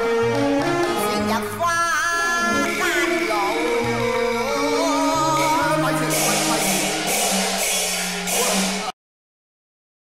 See ya